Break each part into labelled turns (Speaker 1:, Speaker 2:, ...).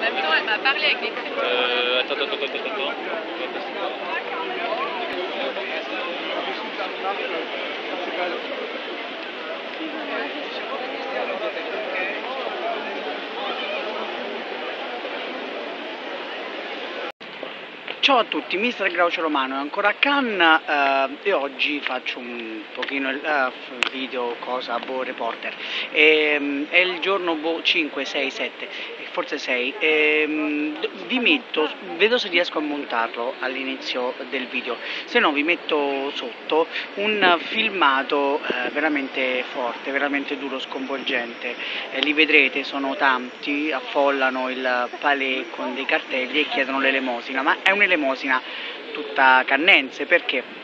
Speaker 1: même temps, elle m'a parlé avec des créneaux.
Speaker 2: Euh, attends, attends, attends, attends.
Speaker 3: Ciao a tutti, mister Graucio Romano è ancora a Cannes eh, e oggi faccio un pochino il eh, video cosa boh reporter. E, è il giorno boh 5, 6, 7, forse 6. E, vi metto, vedo se riesco a montarlo all'inizio del video, se no vi metto sotto un filmato eh, veramente forte, veramente duro, sconvolgente. Eh, li vedrete, sono tanti, affollano il palais con dei cartelli e chiedono l'elemosina, ma è un'elemosina tutta cannense, perché?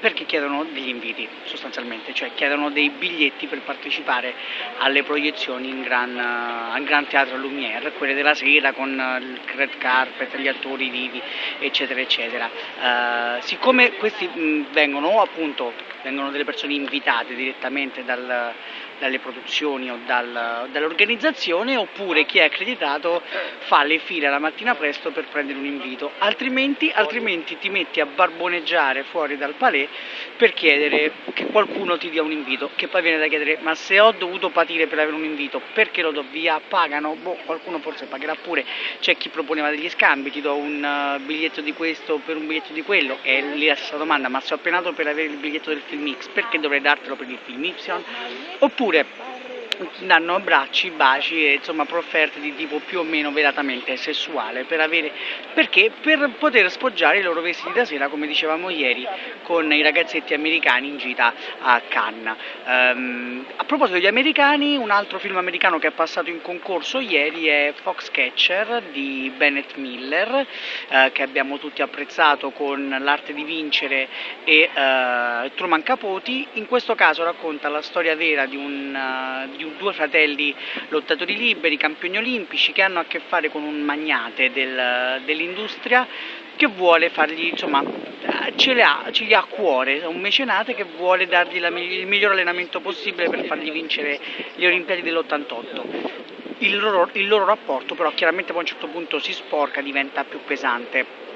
Speaker 3: Perché chiedono degli inviti sostanzialmente, cioè chiedono dei biglietti per partecipare alle proiezioni in gran, al Gran Teatro Lumière, quelle della sera con il red carpet, gli attori vivi, eccetera, eccetera. Uh, siccome questi mh, vengono appunto vengono delle persone invitate direttamente dal, dalle produzioni o dal, dall'organizzazione oppure chi è accreditato fa le file la mattina presto per prendere un invito, altrimenti, altrimenti ti metti a barboneggiare fuori dal palais per chiedere che qualcuno ti dia un invito, che poi viene da chiedere ma se ho dovuto patire per avere un invito, perché lo do via? Pagano? Boh, qualcuno forse pagherà pure, c'è chi proponeva degli scambi, ti do un uh, biglietto di questo per un biglietto di quello, e lì la stessa domanda, ma se ho appenato per avere il biglietto del film X, perché dovrei dartelo per il film Y? Oppure danno abbracci, baci e insomma profferte di tipo più o meno velatamente sessuale per avere, perché? Per poter spoggiare i loro vestiti da sera come dicevamo ieri con i ragazzetti americani in gita a Cannes. Um, a proposito degli americani, un altro film americano che è passato in concorso ieri è Foxcatcher di Bennett Miller uh, che abbiamo tutti apprezzato con L'arte di vincere e uh, Truman Capote, in questo caso racconta la storia vera di un, uh, di un due fratelli lottatori liberi, campioni olimpici, che hanno a che fare con un magnate del, dell'industria che vuole fargli, insomma, ce li, ha, ce li ha a cuore, un mecenate che vuole dargli la, il miglior allenamento possibile per fargli vincere le Olimpiadi dell'88. Il loro, il loro rapporto però chiaramente poi a un certo punto si sporca, diventa più pesante.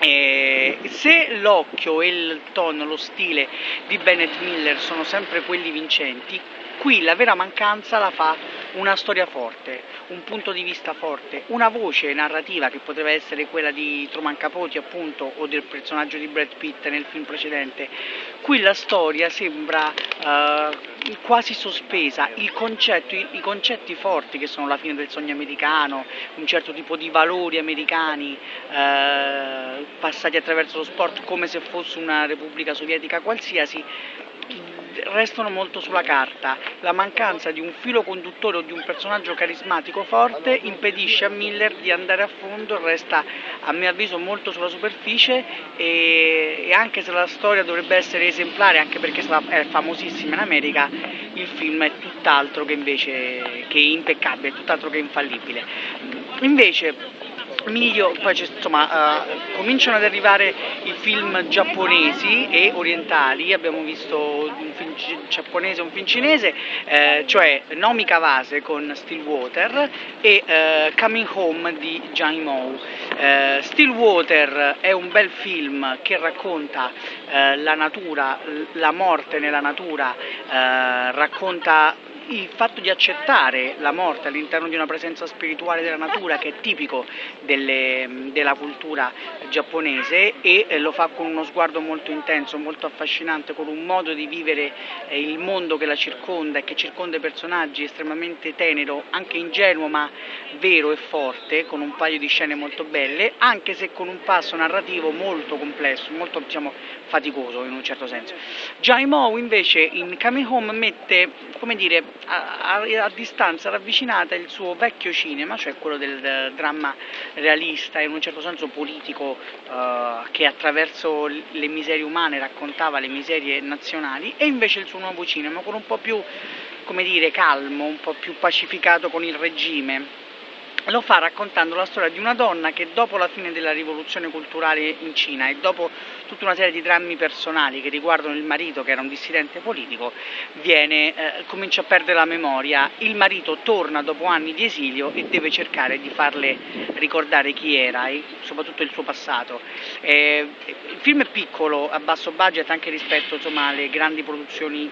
Speaker 3: Eh, se l'occhio e il tono, lo stile di Bennett Miller sono sempre quelli vincenti, Qui la vera mancanza la fa una storia forte, un punto di vista forte, una voce narrativa che potrebbe essere quella di Truman Capote appunto o del personaggio di Brad Pitt nel film precedente. Qui la storia sembra uh, quasi sospesa, concetto, i, i, concetti forti che sono la fine del sogno americano, un certo tipo di valori americani uh, passati attraverso lo sport come se fosse una repubblica sovietica qualsiasi, restano molto sulla carta. La mancanza di un filo conduttore o di un personaggio carismatico forte impedisce a Miller di andare a fondo resta a mio avviso molto sulla superficie e, e anche se la storia dovrebbe essere esemplare, anche perché è famosissima in America, il film è tutt'altro che invece che impeccabile, è tutt'altro che infallibile. Invece miglio, poi insomma, uh, cominciano ad arrivare i film giapponesi e orientali, abbiamo visto un film giapponese e un film cinese, eh, cioè Nomi Kawase con Stillwater e eh, Coming Home di Jang Mou. Eh, Stillwater è un bel film che racconta eh, la natura, la morte nella natura, eh, racconta il fatto di accettare la morte all'interno di una presenza spirituale della natura che è tipico delle, della cultura giapponese e eh, lo fa con uno sguardo molto intenso, molto affascinante, con un modo di vivere eh, il mondo che la circonda e che circonda i personaggi estremamente tenero, anche ingenuo ma vero e forte, con un paio di scene molto belle, anche se con un passo narrativo molto complesso, molto diciamo, faticoso in un certo senso. Jaimou invece in Coming Home mette, come dire, a, a, a, distanza ravvicinata il suo vecchio cinema, cioè quello del, del dramma realista e in un certo senso politico uh, che attraverso le miserie umane raccontava le miserie nazionali e invece il suo nuovo cinema con un po' più come dire, calmo, un po' più pacificato con il regime lo fa raccontando la storia di una donna che dopo la fine della rivoluzione culturale in Cina e dopo tutta una serie di drammi personali che riguardano il marito che era un dissidente politico, viene, eh, comincia a perdere la memoria, il marito torna dopo anni di esilio e deve cercare di farle ricordare chi era e soprattutto il suo passato. Eh, il film è piccolo, a basso budget anche rispetto insomma, alle grandi produzioni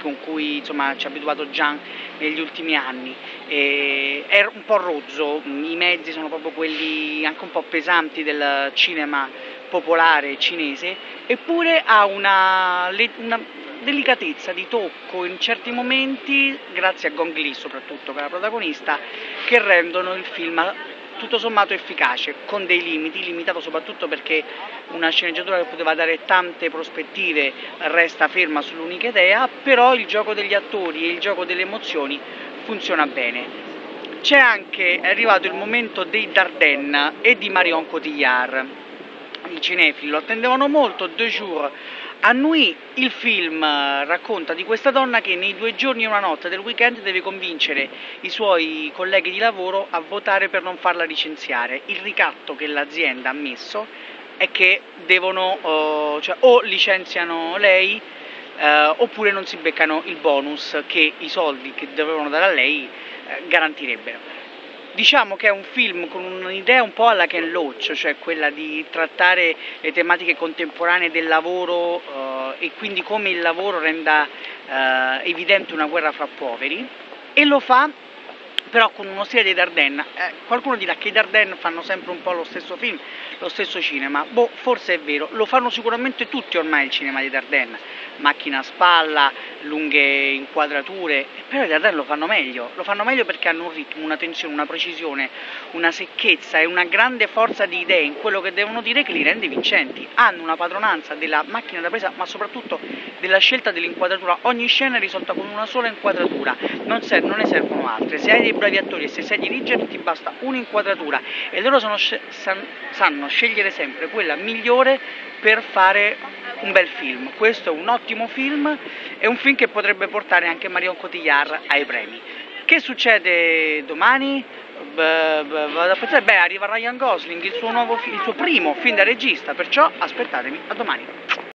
Speaker 3: con cui insomma, ci ha abituato Gian negli ultimi anni. E è un po' rozzo, i mezzi sono proprio quelli anche un po' pesanti del cinema popolare cinese, eppure ha una, una delicatezza di tocco in certi momenti, grazie a Gong Li soprattutto per la protagonista, che rendono il film tutto sommato efficace, con dei limiti, limitato soprattutto perché una sceneggiatura che poteva dare tante prospettive resta ferma sull'unica idea, però il gioco degli attori e il gioco delle emozioni funziona bene. C'è anche, è arrivato il momento dei Dardenne e di Marion Cotillard, i cinefili lo attendevano molto, deux jours a Nui il film racconta di questa donna che nei due giorni e una notte del weekend deve convincere i suoi colleghi di lavoro a votare per non farla licenziare. Il ricatto che l'azienda ha messo è che devono, uh, cioè, o licenziano lei uh, oppure non si beccano il bonus che i soldi che dovevano dare a lei uh, garantirebbero. Diciamo che è un film con un'idea un po' alla Ken Loach, cioè quella di trattare le tematiche contemporanee del lavoro eh, e quindi come il lavoro renda eh, evidente una guerra fra poveri e lo fa però con uno stile dei Dardenne. Eh, qualcuno dirà che i Dardenne fanno sempre un po' lo stesso film, lo stesso cinema. Boh, forse è vero, lo fanno sicuramente tutti ormai il cinema di Dardenne. Macchina a spalla, lunghe inquadrature, però i Dardenne lo fanno meglio, lo fanno meglio perché hanno un ritmo, una tensione, una precisione, una secchezza e una grande forza di idee in quello che devono dire che li rende vincenti. Hanno una padronanza della macchina da presa, ma soprattutto della scelta dell'inquadratura. Ogni scena è risolta con una sola inquadratura, non, serve, non ne servono altre. Se hai dei bravi attori e se sai dirigere ti basta un'inquadratura e loro sono, sanno scegliere sempre quella migliore per fare un bel film. Questo è un ottimo film, è un film che potrebbe portare anche Marion Cotillard ai premi. Che succede domani? Beh, arriva Ryan Gosling, il suo, nuovo, il suo primo film da regista, perciò aspettatemi a domani.